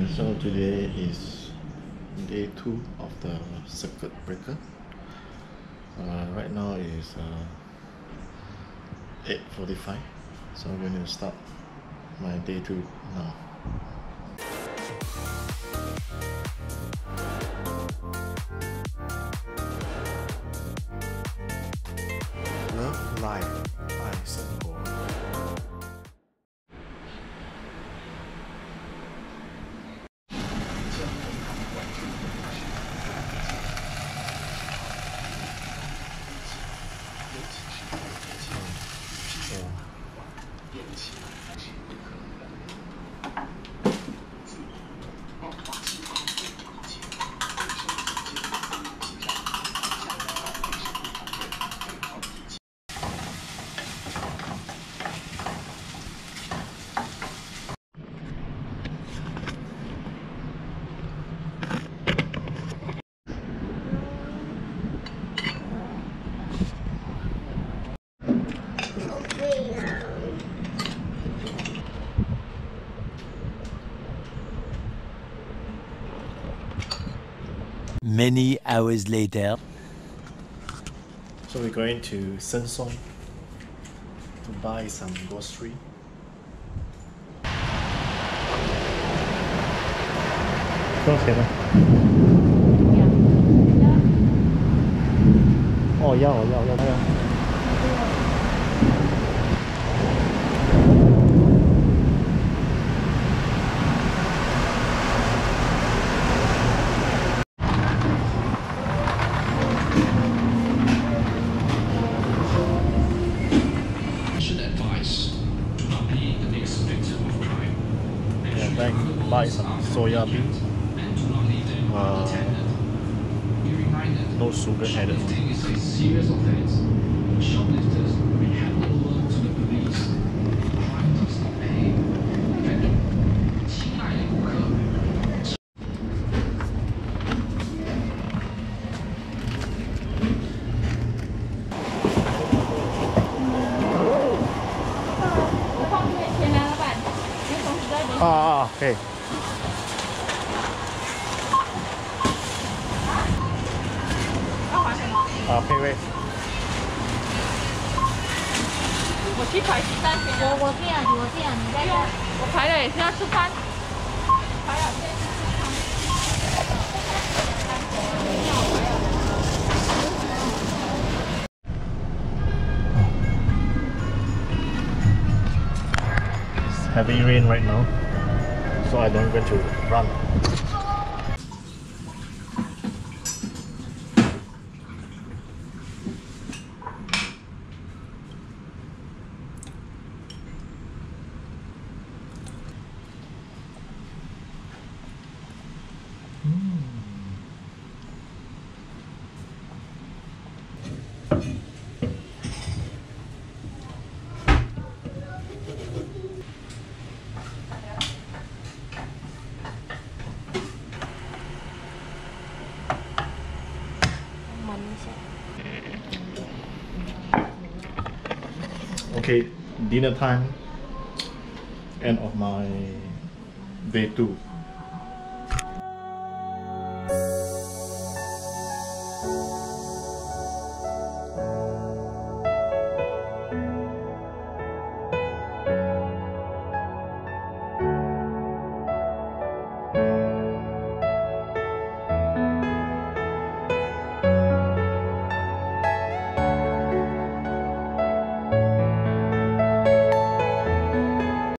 Okay, so today is day two of the circuit breaker. Uh, right now is uh, 8.45, so I'm going to start my day two now. 对不起，老。many hours later. So we're going to Sheng Siong to buy some grocery. Oh, yeah, oh, yeah, yeah. You buy some soya them Uh, No sugar added. 啊啊，可以。要还什么？啊，配位。我去排鸡蛋先啊。我我这样子，我这样，你在这儿。我排了也是要吃饭。排了现在是吃饭。It's heavy rain right now, so I don't going to run. Okay, dinner time. End of my day two. Thank you.